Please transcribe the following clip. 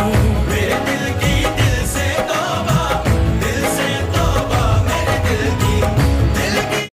light.